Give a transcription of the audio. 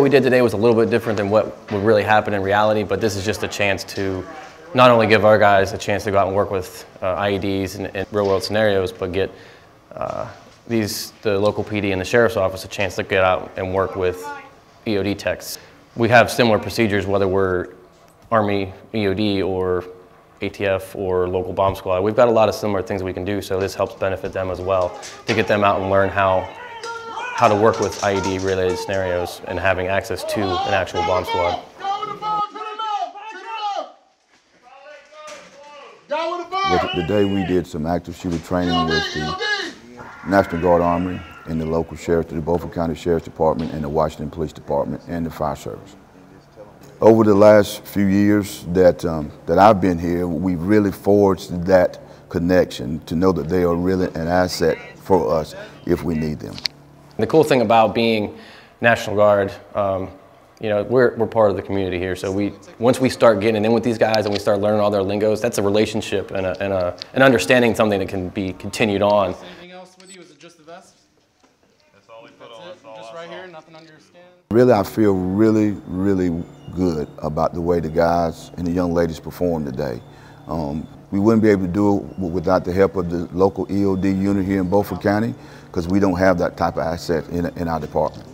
what we did today was a little bit different than what would really happen in reality, but this is just a chance to not only give our guys a chance to go out and work with uh, IEDs and, and real world scenarios, but get uh, these the local PD and the sheriff's office a chance to get out and work with EOD techs. We have similar procedures whether we're Army EOD or ATF or local bomb squad. We've got a lot of similar things we can do, so this helps benefit them as well to get them out and learn how how to work with IED related scenarios and having access to an actual bomb squad. Well, today we did some active shooter training with the National Guard Armory and the local sheriff, the Beaufort County Sheriff's Department and the Washington Police Department and the fire service. Over the last few years that, um, that I've been here, we've really forged that connection to know that they are really an asset for us if we need them. The cool thing about being National Guard, um, you know, we're, we're part of the community here. So we, once we start getting in with these guys and we start learning all their lingos, that's a relationship and, a, and a, an understanding something that can be continued on. Anything else with you? Is it just the vest? That's all we put on. Just right here, nothing under your skin? Really, I feel really, really good about the way the guys and the young ladies performed today. Um, we wouldn't be able to do it without the help of the local EOD unit here in Beaufort County because we don't have that type of asset in, in our department.